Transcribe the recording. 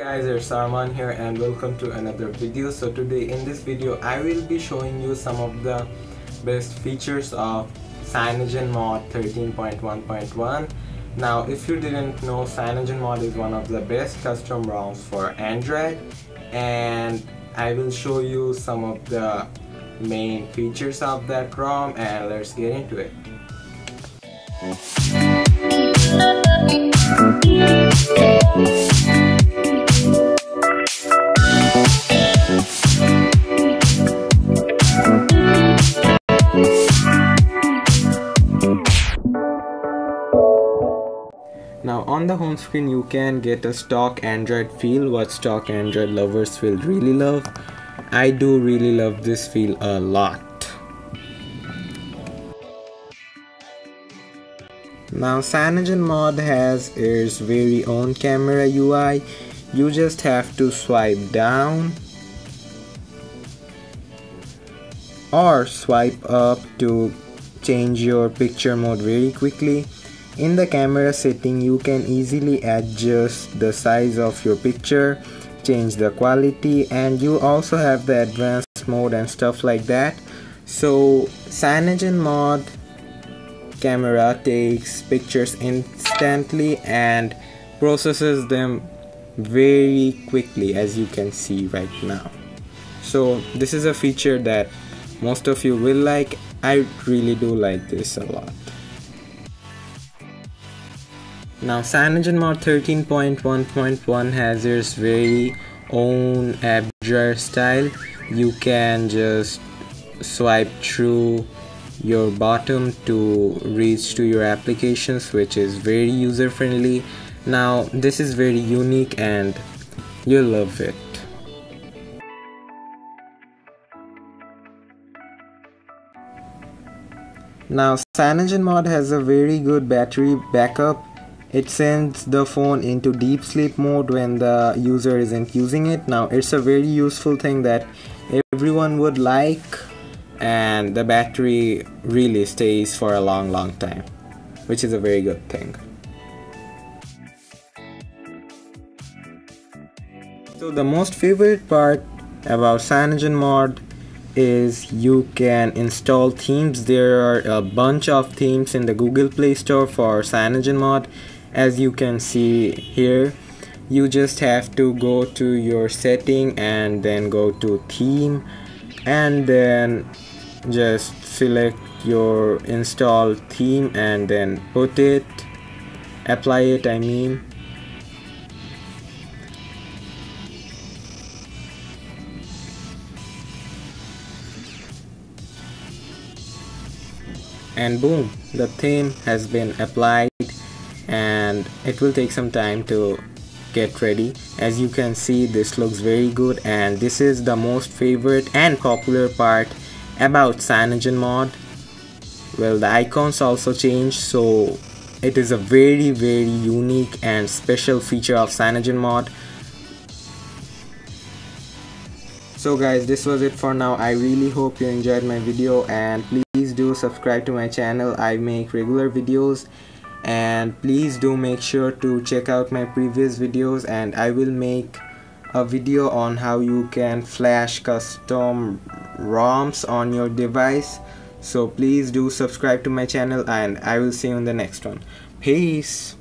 viewers Arman here and welcome to another video. So today in this video I will be showing you some of the best features of CyanogenMod 13.1.1 now if you didn't know CyanogenMod is one of the best custom ROMs for Android. And I will show you some of the main features of that ROM and let's get into it Now on the home screen you can get a stock Android feel what stock Android lovers will really love. I do really love this feel a lot. Now CyanogenMod has its very own camera UI. You just have to swipe down or swipe up to change your picture mode very quickly. In the camera setting you can easily adjust the size of your picture, change the quality and you also have the advanced mode and stuff like that. So CyanogenMod camera takes pictures instantly and processes them very quickly as you can see right now. So this is a feature that most of you will like. I really do like this a lot now CyanogenMod 13.1.1 has its very own app drawer style. You can just swipe through your bottom to reach to your applications which is very user friendly now this is very unique and you'll love it. Now CyanogenMod has a very good battery backup it sends the phone into deep sleep mode when the user isn't using it. Now it's a very useful thing that everyone would like and the battery really stays for a long long time which is a very good thing. So the most favorite part about CyanogenMod is you can install themes. There are a bunch of themes in the Google Play Store for CyanogenMod as you can see here you just have to go to your setting and then go to theme and then just select your install theme and then put it. Apply it I mean. And boom the theme has been applied and it will take some time to get ready. As you can see this looks very good and this is the most favorite and popular part about cyanogen mod. Well the icons also changed so it is a very very unique and special feature of cyanogen mod. So guys this was it for now. I really hope you enjoyed my video and please do subscribe to my channel. I make regular videos and please do make sure to check out my previous videos and I will make a video on how you can flash custom ROMs on your device. So please do subscribe to my channel and I will see you in the next one. Peace